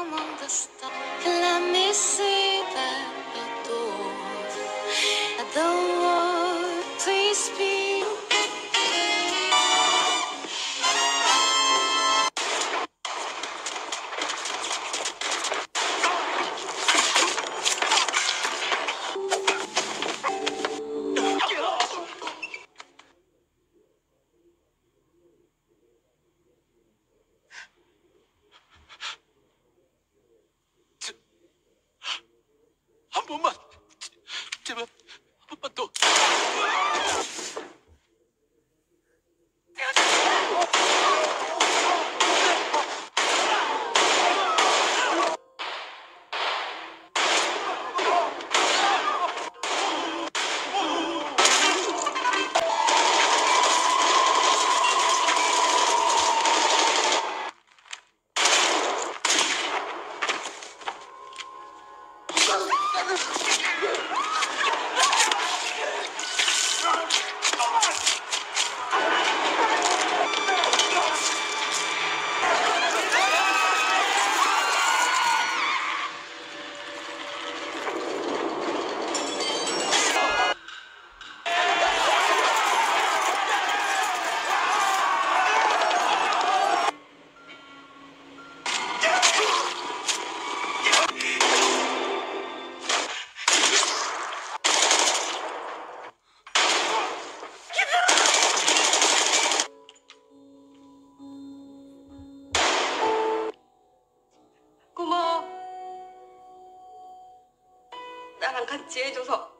among the stars. Let me see At Oh, my God. 나랑 같이 해줘서.